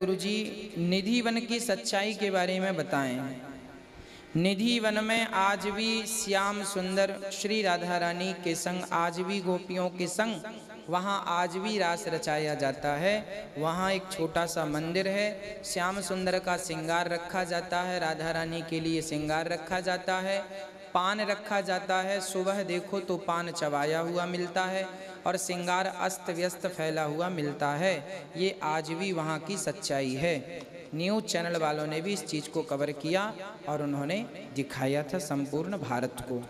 गुरुजी निधि one की सच्चाई के बारे में बताएँ। निधि वन में आज भी श्याम सुंदर श्री राधा रानी के संग, आज भी गोपियों के संग, वहाँ आज भी रास रचाया जाता है। वहाँ एक छोटा सा मंदिर है, श्याम सुंदर का श्रृंगार रखा जाता है राधा रानी के लिए श्रृंगार रखा जाता है, पान रखा जाता है, सुबह देखो तो पान चबाया हुआ मिलता है। और श्रृंगार अस्त व्यस्त फैला हुआ मिलता है। ये आज भी वहाँ की सच्चाई है। न्यूज़ चैनल वालों ने भी इस चीज़ को कवर किया और उन्होंने दिखाया था संपूर्ण भारत को।